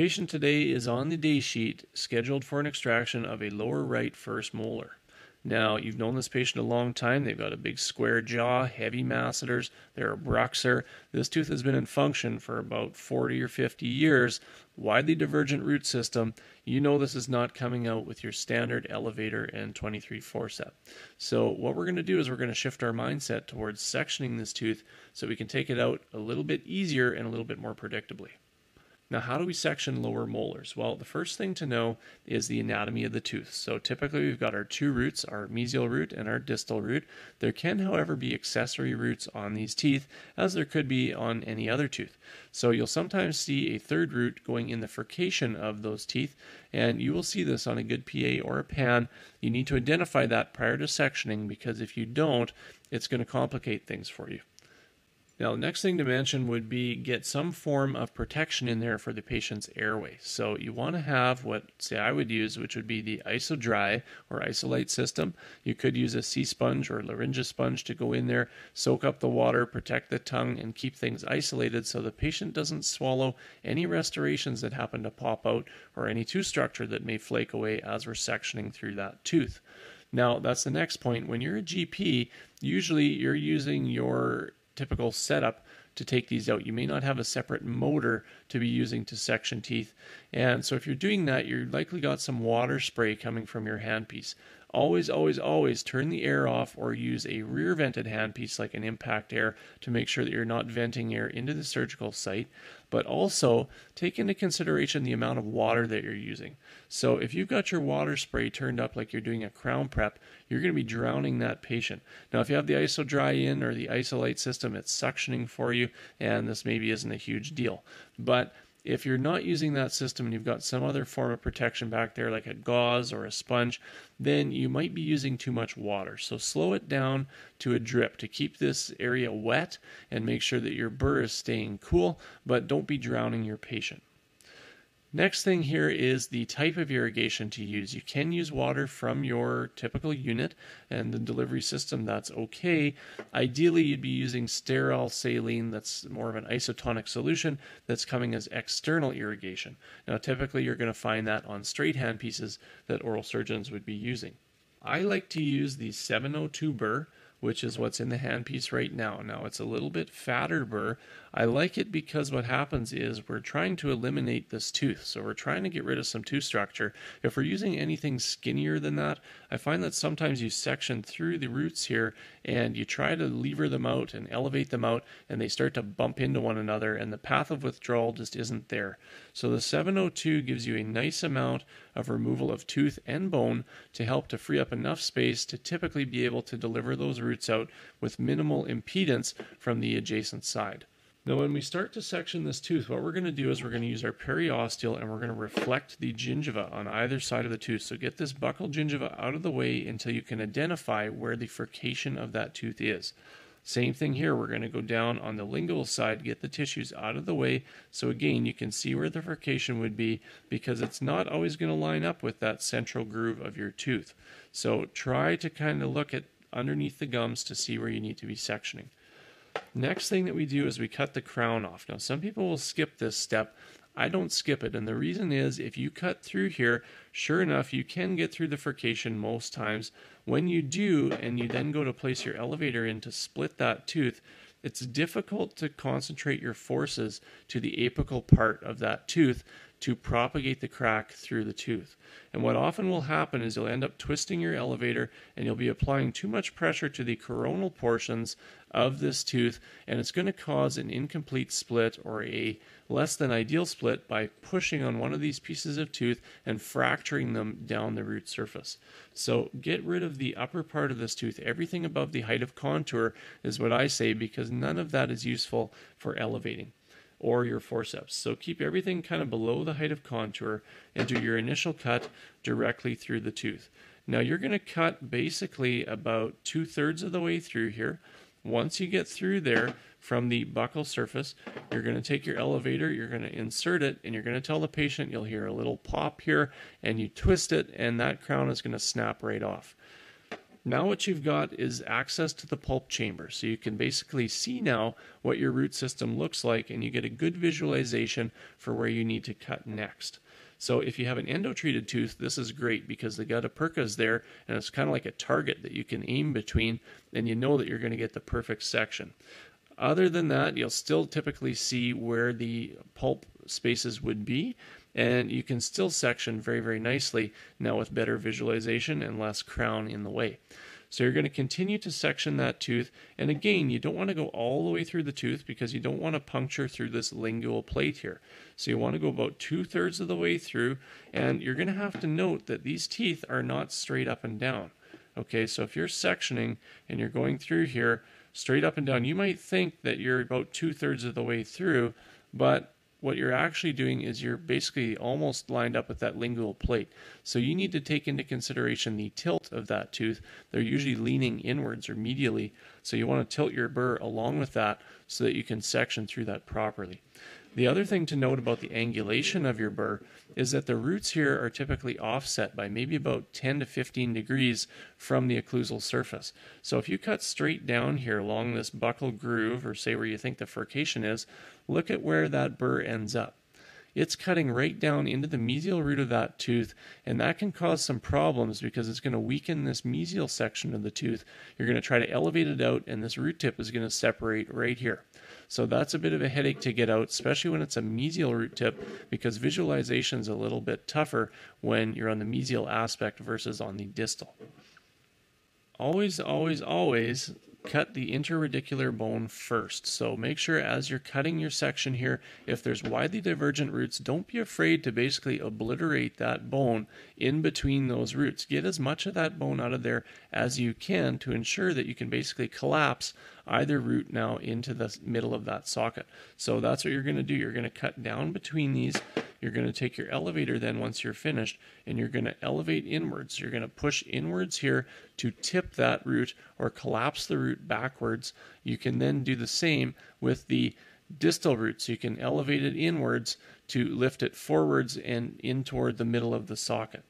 Patient today is on the day sheet scheduled for an extraction of a lower right first molar. Now, you've known this patient a long time. They've got a big square jaw, heavy masseters, they're a bruxer. This tooth has been in function for about 40 or 50 years, widely divergent root system. You know this is not coming out with your standard elevator and 23 forcep. So, what we're going to do is we're going to shift our mindset towards sectioning this tooth so we can take it out a little bit easier and a little bit more predictably. Now, how do we section lower molars? Well, the first thing to know is the anatomy of the tooth. So typically we've got our two roots, our mesial root and our distal root. There can, however, be accessory roots on these teeth, as there could be on any other tooth. So you'll sometimes see a third root going in the furcation of those teeth, and you will see this on a good PA or a pan. You need to identify that prior to sectioning because if you don't, it's going to complicate things for you. Now, the next thing to mention would be get some form of protection in there for the patient's airway. So you want to have what, say, I would use, which would be the IsoDry or Isolite system. You could use a sea sponge or laryngeal sponge to go in there, soak up the water, protect the tongue, and keep things isolated so the patient doesn't swallow any restorations that happen to pop out or any tooth structure that may flake away as we're sectioning through that tooth. Now, that's the next point. When you're a GP, usually you're using your typical setup to take these out. You may not have a separate motor to be using to section teeth. And so if you're doing that, you're likely got some water spray coming from your handpiece. Always, always, always turn the air off or use a rear vented handpiece like an impact air to make sure that you're not venting air into the surgical site. But also take into consideration the amount of water that you're using. So if you've got your water spray turned up like you're doing a crown prep, you're going to be drowning that patient. Now, if you have the IsoDry in or the Isolite system, it's suctioning for you, and this maybe isn't a huge deal. But if you're not using that system and you've got some other form of protection back there, like a gauze or a sponge, then you might be using too much water. So slow it down to a drip to keep this area wet and make sure that your burr is staying cool, but don't be drowning your patient. Next thing here is the type of irrigation to use. You can use water from your typical unit and the delivery system, that's okay. Ideally, you'd be using sterile saline that's more of an isotonic solution that's coming as external irrigation. Now, typically, you're going to find that on straight hand pieces that oral surgeons would be using. I like to use the 702 burr which is what's in the handpiece right now. Now it's a little bit fatter burr. I like it because what happens is we're trying to eliminate this tooth. So we're trying to get rid of some tooth structure. If we're using anything skinnier than that, I find that sometimes you section through the roots here and you try to lever them out and elevate them out and they start to bump into one another and the path of withdrawal just isn't there. So the 702 gives you a nice amount of removal of tooth and bone to help to free up enough space to typically be able to deliver those roots out with minimal impedance from the adjacent side. Now, when we start to section this tooth, what we're going to do is we're going to use our periosteal and we're going to reflect the gingiva on either side of the tooth. So get this buccal gingiva out of the way until you can identify where the furcation of that tooth is. Same thing here, we're going to go down on the lingual side, get the tissues out of the way. So again, you can see where the furcation would be because it's not always going to line up with that central groove of your tooth. So try to kind of look at underneath the gums to see where you need to be sectioning. Next thing that we do is we cut the crown off. Now, some people will skip this step. I don't skip it, and the reason is if you cut through here, sure enough, you can get through the furcation most times. When you do, and you then go to place your elevator in to split that tooth, it's difficult to concentrate your forces to the apical part of that tooth to propagate the crack through the tooth. And what often will happen is you'll end up twisting your elevator and you'll be applying too much pressure to the coronal portions of this tooth, and it's going to cause an incomplete split or a less than ideal split by pushing on one of these pieces of tooth and fracturing them down the root surface. So get rid of the upper part of this tooth. Everything above the height of contour is what I say because none of that is useful for elevating or your forceps. So keep everything kind of below the height of contour and do your initial cut directly through the tooth. Now you're going to cut basically about two thirds of the way through here. Once you get through there from the buccal surface, you're going to take your elevator, you're going to insert it, and you're going to tell the patient you'll hear a little pop here, and you twist it, and that crown is going to snap right off. Now what you've got is access to the pulp chamber. So you can basically see now what your root system looks like and you get a good visualization for where you need to cut next. So if you have an endo-treated tooth, this is great because the gutta percha is there and it's kind of like a target that you can aim between and you know that you're going to get the perfect section. Other than that, you'll still typically see where the pulp spaces would be and you can still section very, very nicely now with better visualization and less crown in the way. So you're going to continue to section that tooth. And again, you don't want to go all the way through the tooth because you don't want to puncture through this lingual plate here. So you want to go about two thirds of the way through. And you're going to have to note that these teeth are not straight up and down. Okay, so if you're sectioning and you're going through here straight up and down, you might think that you're about two thirds of the way through, but what you're actually doing is you're basically almost lined up with that lingual plate. So you need to take into consideration the tilt of that tooth. They're usually leaning inwards or medially. So you want to tilt your burr along with that so that you can section through that properly. The other thing to note about the angulation of your burr is that the roots here are typically offset by maybe about 10 to 15 degrees from the occlusal surface. So if you cut straight down here along this buccal groove, or say where you think the furcation is, look at where that burr ends up. It's cutting right down into the mesial root of that tooth, and that can cause some problems because it's going to weaken this mesial section of the tooth. You're going to try to elevate it out, and this root tip is going to separate right here. So that's a bit of a headache to get out, especially when it's a mesial root tip, because visualization is a little bit tougher when you're on the mesial aspect versus on the distal. Always, always, always cut the interradicular bone first. So make sure as you're cutting your section here, if there's widely divergent roots, don't be afraid to basically obliterate that bone in between those roots. Get as much of that bone out of there as you can to ensure that you can basically collapse either root now into the middle of that socket. So that's what you're going to do. You're going to cut down between these. You're going to take your elevator then once you're finished and you're going to elevate inwards. You're going to push inwards here to tip that root or collapse the root backwards. You can then do the same with the distal root. So you can elevate it inwards to lift it forwards and in toward the middle of the socket.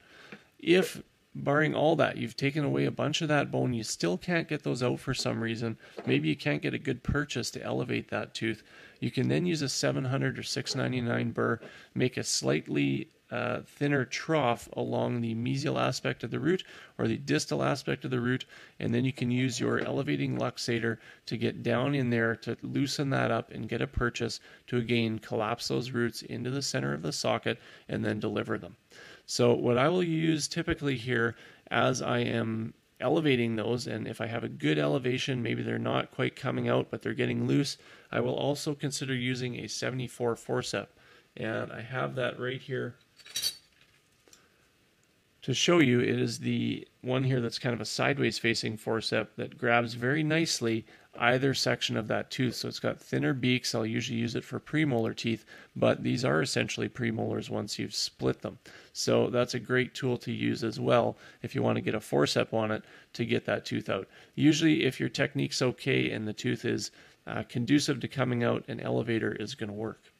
If barring all that, you've taken away a bunch of that bone, you still can't get those out for some reason. Maybe you can't get a good purchase to elevate that tooth. You can then use a 700 or 699 burr, make a slightly uh, thinner trough along the mesial aspect of the root or the distal aspect of the root, and then you can use your elevating luxator to get down in there to loosen that up and get a purchase to again collapse those roots into the center of the socket and then deliver them. So what I will use typically here as I am elevating those and if I have a good elevation maybe they're not quite coming out but they're getting loose I will also consider using a 74 forcep and I have that right here to show you, it is the one here that's kind of a sideways facing forcep that grabs very nicely either section of that tooth. So it's got thinner beaks. I'll usually use it for premolar teeth, but these are essentially premolars once you've split them. So that's a great tool to use as well if you want to get a forcep on it to get that tooth out. Usually, if your technique's okay and the tooth is uh, conducive to coming out, an elevator is going to work.